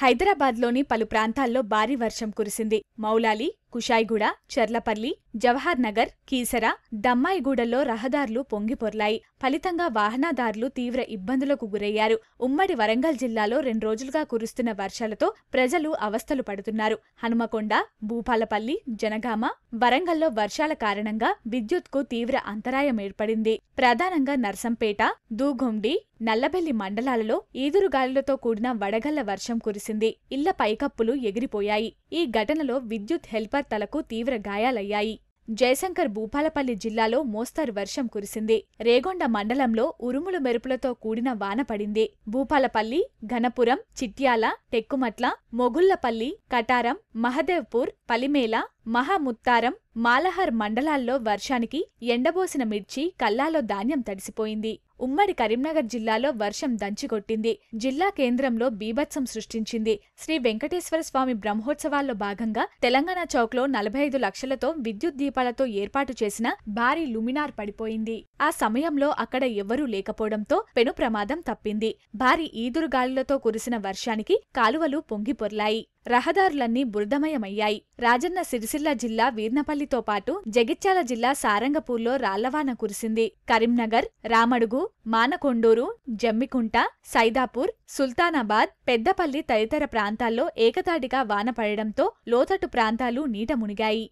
హైదరాబాద్లోని పలు ప్రాంతాల్లో భారీ వర్షం కురిసింది. మౌలాలి కుషాయిగూడ చర్లపల్లి జవహర్ నగర్ కీసర దమ్మాయిగూడల్లో రహదారులు పొంగిపొర్లాయి ఫలితంగా వాహనదారులు తీవ్ర ఇబ్బందులకు గురయ్యారు. ఉమ్మడి వరంగల్ జిల్లాలో రెండు రోజులుగా కురుస్తున్న వర్షాలతో ప్రజలు అవస్థలు పడుతున్నారు. హనుమకొండ భూపాలపల్లి జనగామ వరంగల్లో వర్షాల కారణంగా విద్యుత్కు తీవ్ర అంతరాయం ఏర్పడింది. ప్రధానంగా నర్సంపేట దూగొండి నల్లబెల్లి మండలాలలో ఈదురుగాలులతో కూడిన వడగళ్ళ వర్షం కురిసింది. ఇళ్ళ పైకప్పులు ఎగిరిపోయాయి. ఈ ఘటనలో విద్యుత్ హెల్పర్ తలకు తీవ్ర గాయాలయ్యాయి. జయశంకర్ భూపాలపల్లి జిల్లాలో మోస్తరు వర్షం కురిసింది. రేగొండ మండలంలో ఉరుములు మెరుపులతో కూడిన వాన పడింది. భూపాలపల్లి ఘనపురం చిట్యాల టెక్కుమట్ల మొగుళ్ళపల్లి కటారం మహదేవ్పూర్ పలిమేల మహాముత్తారం మాలహర్ మండలాల్లో వర్షానికి ఎండబోసిన మిర్చి కల్లాలో ధాన్యం తడిసిపోయింది. ఉమ్మడి కరీంనగర్ జిల్లాలో వర్షం దంచికొట్టింది. జిల్లా కేంద్రంలో బీభత్సం సృష్టించింది. శ్రీ వెంకటేశ్వర స్వామి బ్రహ్మోత్సవాల్లో భాగంగా తెలంగాణ చౌక్లో నలభై ఐదు లక్షలతో విద్యుత్ దీపాలతో ఏర్పాటు చేసిన భారీ లుమినార్ పడిపోయింది. ఆ సమయంలో అక్కడ ఎవ్వరూ లేకపోవడంతో పెను ప్రమాదం తప్పింది. భారీ ఈదురుగాలులతో కురిసిన వర్షానికి కాలువలు పొంగిపొర్లాయి. రహదారులన్నీ బురదమయమయ్యాయి. రాజన్న సిరిసిల్ల జిల్లా వీర్నపల్లితో పాటు జగిత్యాల జిల్లా సారంగపూర్లో రాళ్ళవాన కురిసింది. కరీంనగర్ రామడుగు మానకొండూరు జమ్మికుంట సైదాపూర్ సుల్తానాబాద్ పెద్దపల్లి తదితర ప్రాంతాల్లో ఏకతాటిగా వాన పడడంతో లోతట్టు ప్రాంతాలు నీట మునిగాయి.